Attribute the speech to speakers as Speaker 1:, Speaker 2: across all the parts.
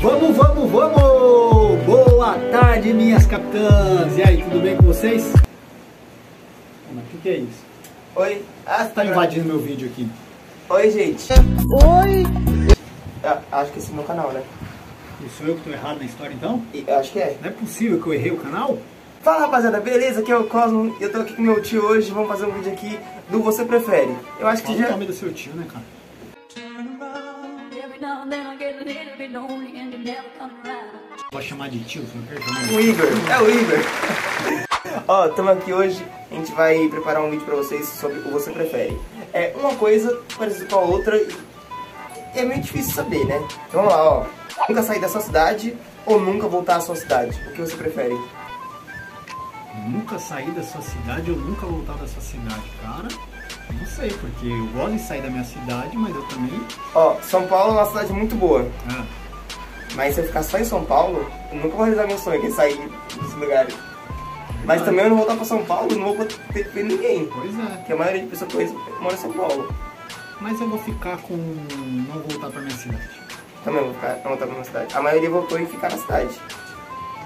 Speaker 1: Vamos, vamos, vamos! Boa tarde, minhas capitãs! E aí, tudo bem com vocês? Mas o que, que é isso?
Speaker 2: Oi. Ah,
Speaker 1: Você tá invadindo meu vídeo aqui.
Speaker 2: Oi, gente.
Speaker 3: Oi!
Speaker 2: Eu acho que esse é meu canal, né?
Speaker 1: E sou eu que tô errado na história, então?
Speaker 2: E- Eu acho que é.
Speaker 1: Não é possível que eu errei o canal?
Speaker 2: Fala, rapaziada. Beleza? Aqui é o Cosmo. Eu tô aqui com meu tio hoje. Vamos fazer um vídeo aqui do Você Prefere. Eu acho que
Speaker 1: Fala o
Speaker 2: já...
Speaker 1: nome do seu tio, né, cara? Vou chamar de tio, você não quer chamar
Speaker 2: O Igor. É o Igor. Ó, estamos aqui hoje. A gente vai preparar um vídeo pra vocês sobre o Você Prefere. É uma coisa parecida com a outra e é meio difícil saber, né? Então, vamos lá, ó. Nunca sair da sua cidade ou nunca voltar à sua cidade? O que você prefere?
Speaker 1: Nunca sair da sua cidade ou nunca voltar da sua cidade, cara? Não sei, porque eu gosto de sair da minha cidade, mas eu também.
Speaker 2: Ó, São Paulo é uma cidade muito boa.
Speaker 1: Ah,
Speaker 2: Mas se eu ficar só em São Paulo, eu nunca vou realizar meu sonho, que é sair dos lugares. Mas também eu não vou voltar pra São Paulo, não vou ter que ver ninguém.
Speaker 1: pois é.
Speaker 2: Porque a maioria de pessoas que eu conheço mora em São Paulo.
Speaker 1: Mas eu vou ficar com. não voltar pra minha cidade.
Speaker 2: Também vou ficar, não voltar pra minha cidade. A maioria voltou e ficar na cidade.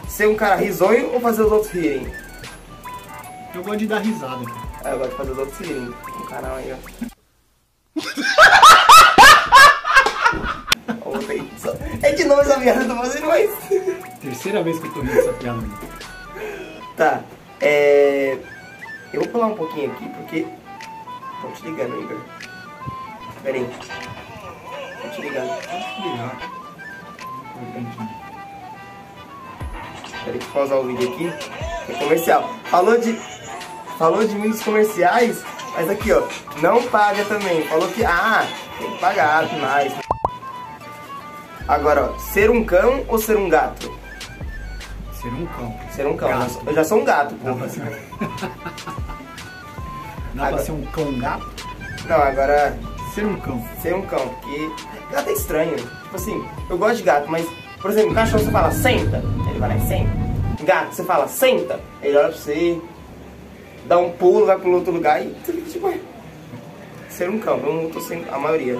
Speaker 2: Ser um cara risonho ou fazer os outros rirem?
Speaker 1: Eu gosto de dar risada, cara.
Speaker 2: Ah, eu gosto de fazer os outros rirem. No canal aí, ó. É de novo essa merda, eu tô fazendo mais.
Speaker 1: Terceira vez que eu tô rindo dessa piada.
Speaker 2: Tá, é... Eu vou pular um pouquinho aqui, porque... Tô te ligando, Igor. Pera aí. Tô te ligando.
Speaker 1: Legal. Importante.
Speaker 2: Pera aí, que pausar o vídeo aqui. É comercial. Falou de... Falou de nos comerciais, mas aqui, ó. Não paga também. Falou que... Ah, tem que pagar mais. Agora, ó. Ser um cão ou ser um gato?
Speaker 1: Ser um cão.
Speaker 2: Ser um cão. Eu já
Speaker 1: Gato.
Speaker 2: sou- Eu já sou um gato, pô.
Speaker 1: pra ser,
Speaker 2: Agora-
Speaker 1: pra ser um cão gato?
Speaker 2: Não, agora...
Speaker 1: Ser um cão.
Speaker 2: ser um cão, porque gato é estranho. Tipo assim, eu gosto de gato, mas, por exemplo, cachorro você fala senta, ele vai lá e senta. Gato, você fala senta, ele olha pra você, dá um pulo, vai um outro lugar e você fica tipo, ué. Ser um cão, eu não tô sendo a maioria.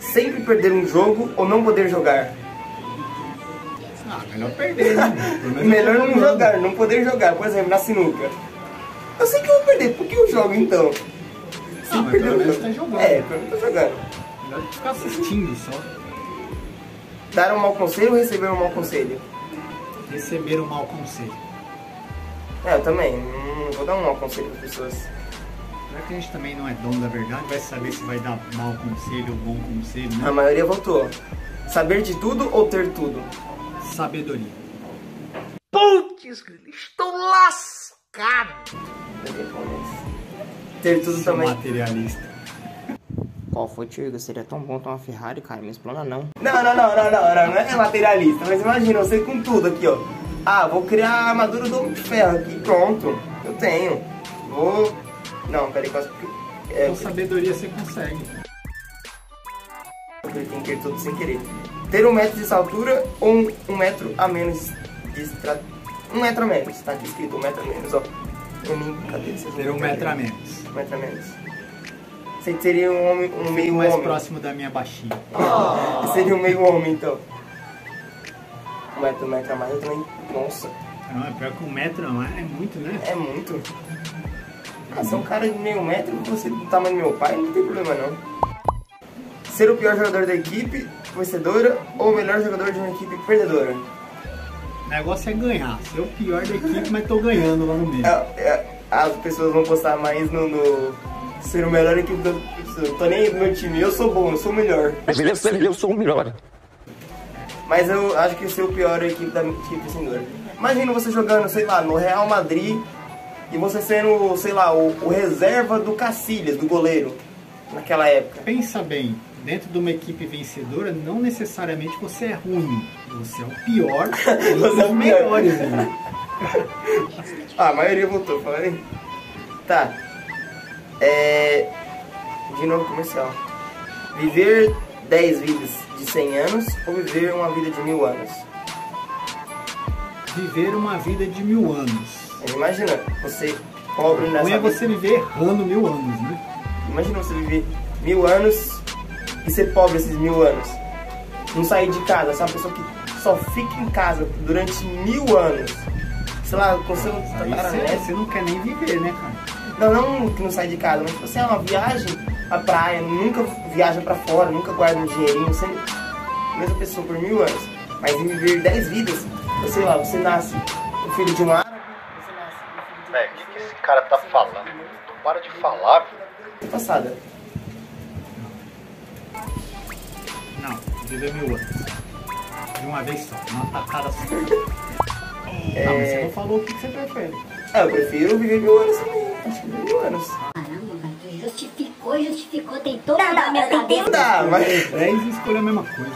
Speaker 2: Sempre perder um jogo ou não poder jogar.
Speaker 1: Ah, melhor perder, né?
Speaker 2: Melhor não jogar, não poder jogar, por exemplo, na sinuca. Eu sei que eu vou perder, por que eu jogo então?
Speaker 1: Ah, mas
Speaker 2: perder
Speaker 1: pelo menos tá jogando.
Speaker 2: É, pelo menos tô jogando.
Speaker 1: Melhor ficar assistindo só.
Speaker 2: Dar um mau conselho ou receber um mau conselho?
Speaker 1: Receber um mau conselho.
Speaker 2: É, eu também. Não vou dar um mau conselho para pessoas.
Speaker 1: Será que a gente também não é dono da verdade? Vai saber se vai dar mau conselho ou bom conselho,
Speaker 2: A
Speaker 1: né?
Speaker 2: maioria votou. Saber de tudo ou ter tudo?
Speaker 1: Sabedoria.
Speaker 3: Putz, estou lascado!
Speaker 2: Ter tudo
Speaker 1: Seu
Speaker 2: também.
Speaker 1: materialista.
Speaker 2: Qual foi, tio? Seria tão bom ter uma Ferrari, cara. Me explana não. Não, não, não, não, não, não, não é materialista. Mas imagina, você com tudo aqui, ó. Ah, vou criar a armadura do Homem de Ferro aqui. Pronto. Eu tenho. Vou... Não, peraí, quase... É,
Speaker 1: Com sabedoria você consegue.
Speaker 2: eu ter tudo sem querer. Ter um metro de altura ou um, um metro a menos de estra... Um metro a menos. Tá aqui escrito um metro a menos, ó. Eu nem... Cadê? Vocês
Speaker 1: Ter um metro a menos.
Speaker 2: Um metro a menos. Você seria um homem, um meio
Speaker 1: mais
Speaker 2: homem.
Speaker 1: próximo da minha baixinha.
Speaker 2: Você seria um meio homem, então. Um metro, um metro a mais, eu também... Nossa,
Speaker 1: Não, é pior que um metro não é, é muito, né?
Speaker 2: é muito. Ah, se é um cara de meio metro, você do tamanho do meu pai, não tem problema não. Ser o pior jogador da equipe, vencedora, ou o melhor jogador de uma equipe perdedora?
Speaker 1: O negócio é ganhar. Ser o pior da equipe, mas tô ganhando lá no meio.
Speaker 2: É, é, as pessoas vão postar mais no, no ser o melhor equipe da pessoa. Tô nem aí do meu time, eu sou bom, eu sou o melhor.
Speaker 3: Eu sou o melhor.
Speaker 2: Mas eu acho que ser o pior é a equipe da equipe vencedora. Imagina você jogando, sei lá, no Real Madrid e você sendo, sei lá, o, o reserva do Cacilhas, do goleiro, naquela época.
Speaker 1: Pensa bem, dentro de uma equipe vencedora, não necessariamente você é ruim. Você é o pior
Speaker 2: Você é
Speaker 1: dos
Speaker 2: o pior.
Speaker 1: melhores.
Speaker 2: Ah, a maioria votou, falei. Tá. É. De novo comercial. Viver 10 vidas de 100 anos ou viver uma vida de mil anos?
Speaker 1: Viver uma vida de mil anos.
Speaker 2: Imagina, você pobre nessa
Speaker 1: Não é
Speaker 2: vida.
Speaker 1: você viver errando mil anos, né?
Speaker 2: Imagina você viver mil anos e ser pobre esses mil anos. Não sair de casa, ser uma pessoa que só fica em casa durante mil anos, sei lá, com seu tataraneto,
Speaker 1: você, você não quer nem viver, né, cara?
Speaker 2: Não, não que não sai de casa, mas tipo assim, é uma viagem à praia, nunca viaja pra fora, nunca guarda um dinheirinho, sempre mesma pessoa por mil anos. Mas em viver dez vidas, você, sei lá, você nasce o filho de um árabe, você nasce o filho de uma
Speaker 4: Velho, o que, que esse cara tá falando? Não para de falar, velho.
Speaker 2: Passada.
Speaker 1: Não, viver mil anos. De uma vez só, uma tacada só. Não, mas você não falou o que que você prefere.
Speaker 2: É, eu prefiro viver mil anos também. Acho que mil anos.
Speaker 5: Caramba, cara, tu justificou, justificou, tem todo na minha cabeça.
Speaker 2: Não dá, mas
Speaker 1: e escolher a mesma coisa.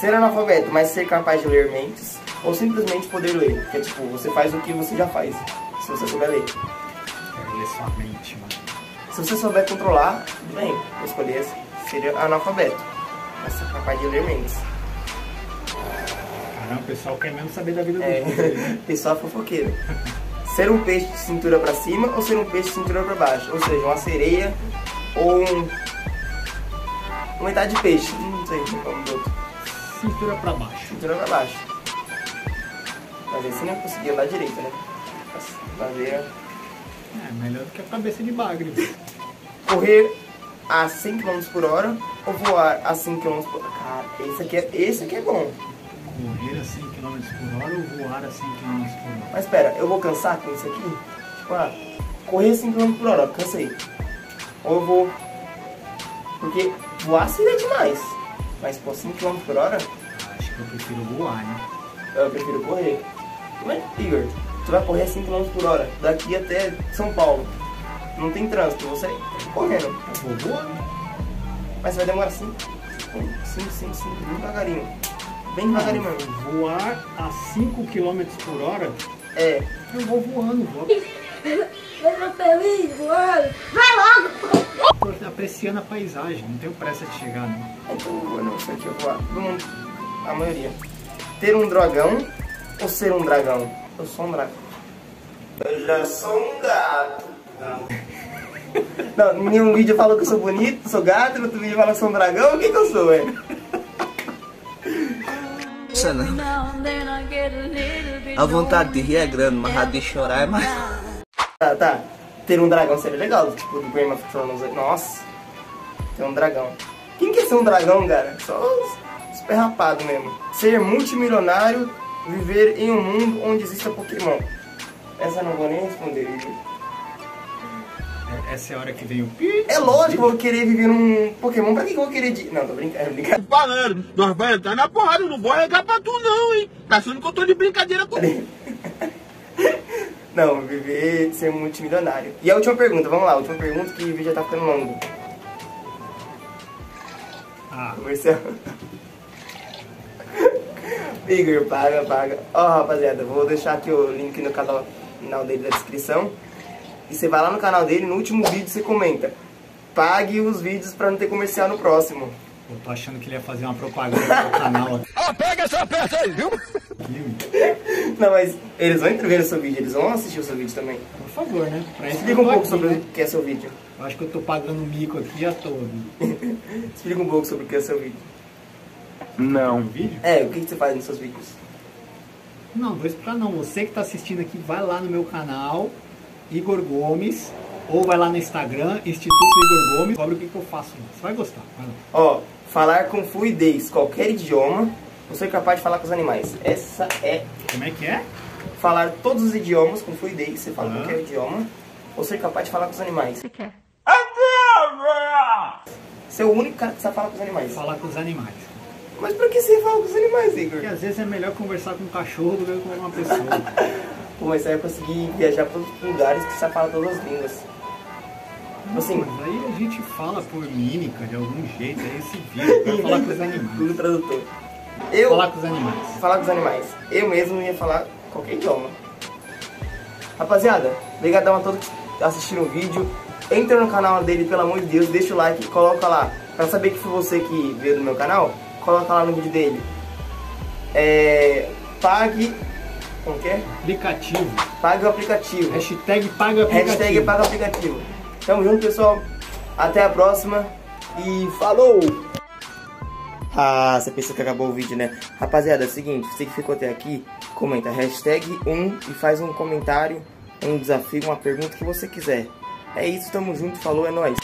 Speaker 2: ser analfabeto, mas ser capaz de ler mentes, ou simplesmente poder ler. Que é tipo, você faz o que você já faz, se você souber ler.
Speaker 1: Quero ler sua mente, mano.
Speaker 2: Se você souber controlar, tudo bem, eu escolhi esse, seria analfabeto. Mas ser capaz de ler mentes.
Speaker 1: Caramba, o pessoal quer mesmo saber da vida
Speaker 2: É,
Speaker 1: dos outros. né?
Speaker 2: pessoal fofoqueiro. Ser um peixe de cintura pra cima ou ser um peixe de cintura pra baixo? Ou seja, uma sereia ou um... Uma metade de peixe. Não sei como do outro.
Speaker 1: Cintura pra baixo.
Speaker 2: Cintura pra baixo. Mas você não conseguia andar direito, né? Fazer...
Speaker 1: É, melhor do que a cabeça de bagre.
Speaker 2: Correr a 100 km por hora ou voar a 5 km por hora? Cara, esse aqui é, esse aqui é bom.
Speaker 1: Correr a 100 km por hora ou voar a 100 km por hora?
Speaker 2: Mas espera, eu vou cansar com isso aqui? Tipo, ah, correr 5 km por hora, cansei. Ou eu vou. Porque voar seria demais. Mas pô, 5 km por hora,
Speaker 1: Acho que eu prefiro voar, né?
Speaker 2: eu prefiro correr. Mas, Igor, tu vai correr 5 km por hora daqui até São Paulo. Não tem trânsito, você correndo.
Speaker 1: Eu vou voar.
Speaker 2: Mas vai demorar 5, 5, 5, 5, bem devagarinho. Bem devagarinho.
Speaker 1: Voar a 5 km por hora,
Speaker 2: É,
Speaker 1: eu vou voando, vou
Speaker 5: Eu tô feliz, voando. Vai logo!
Speaker 1: tô apreciando a paisagem, não tenho pressa de chegar, não.
Speaker 2: então eu não sei o que eu vou. Todo mundo, a maioria. Ter um dragão ou ser um dragão? Eu sou um dragão. Eu já sou um gato. Não, em um vídeo fala que eu sou bonito, sou gato, no outro vídeo fala que eu sou um dragão, o que que eu sou, é?
Speaker 6: Isso não.
Speaker 7: Get a
Speaker 6: vontade de rir é grande, mas a de chorar é mais.
Speaker 2: Tá, tá. Ter um dragão seria legal, tipo do Game of Thrones. Nossa, ter um dragão. Quem quer ser um dragão, cara? Só os, os perrapados mesmo. Ser multimilionário, viver em um mundo onde exista Pokémon. Essa eu não vou nem responder, Igor.
Speaker 1: É- Essa é a hora que vem o pi.
Speaker 2: É lógico eu vou querer viver num Pokémon. Pra que eu vou querer de... Não, tô brincando, brincando.
Speaker 3: Falando, nós vamos entrar na porrada, eu não vou arregar pra tu não, hein? Tá achando que eu tô de brincadeira com
Speaker 2: Não, viver, ser multimilionário. E a última pergunta, vamos lá, a última pergunta que o vídeo já tá ficando longo.
Speaker 1: Ah,
Speaker 2: Comercial. Igor, paga, paga. Ó, rapaziada, vou deixar aqui o link no canal, canal dele na descrição. E você vai lá no canal dele, no último vídeo você comenta. Pague os vídeos pra não ter comercial no próximo.
Speaker 1: eu tô achando que ele ia fazer uma propaganda no canal aqui.
Speaker 3: Ó, pega essa peça aí, viu?
Speaker 2: Não, mas eles vão ver o seu vídeo, eles vão assistir o seu vídeo também.
Speaker 1: Por favor, né? Pra
Speaker 2: Explica um pouco
Speaker 1: aqui,
Speaker 2: sobre
Speaker 1: né?
Speaker 2: o que é seu vídeo.
Speaker 1: Eu acho que eu tô pagando mico aqui a todo.
Speaker 2: Explica um pouco sobre o que é seu vídeo.
Speaker 1: Um vídeo?
Speaker 2: É, o que que você faz nos seus vídeos?
Speaker 1: Não, vou explicar não. Você que tá assistindo aqui, vai lá no meu canal, Igor Gomes, ou vai lá no Instagram, Instituto Igor Gomes, cobre o que, que eu faço. Você vai gostar. Vai lá.
Speaker 2: Ó, falar com fluidez qualquer idioma, ou ser capaz de falar com os animais. Essa é
Speaker 1: Como é que é?
Speaker 2: falar todos os idiomas com fluidez, você fala
Speaker 1: Ah.
Speaker 2: qualquer idioma, ou ser capaz de falar com os animais.
Speaker 7: Você quer?
Speaker 2: Você é o único cara que sabe falar com os animais.
Speaker 1: Falar com os animais.
Speaker 2: Mas por que você fala com os animais, Igor?
Speaker 1: Porque às vezes é melhor conversar com um cachorro do que com uma pessoa.
Speaker 2: Você vai conseguir viajar para outros lugares que você fala todas as línguas. Tipo assim,
Speaker 1: Mas aí a gente fala por mímica, de algum jeito, aí se vira. Vai falar com os animais.
Speaker 2: Google Tradutor. Eu
Speaker 1: Falar com os animais.
Speaker 2: falar com os animais. Eu mesmo ia falar qualquer idioma. Rapaziada, obrigadão a todos que assistiram o vídeo. Entra no canal dele, pelo amor de Deus, deixa o like coloca lá. Pra saber que foi você que veio do meu canal, coloca lá no vídeo dele. É. Pague. Como que é?
Speaker 1: Aplicativo.
Speaker 2: Pague o aplicativo.
Speaker 1: Hashtag paga aplicativo.
Speaker 2: Hashtag paga aplicativo. Tamo junto, pessoal. Até a próxima. E falou! Ah, você pensou que acabou o vídeo, né? Rapaziada, é o seguinte, você que ficou até aqui, comenta hashtag 1 e faz um comentário, um desafio, uma pergunta que você quiser. É isso, tamo junto, falou, é nóis.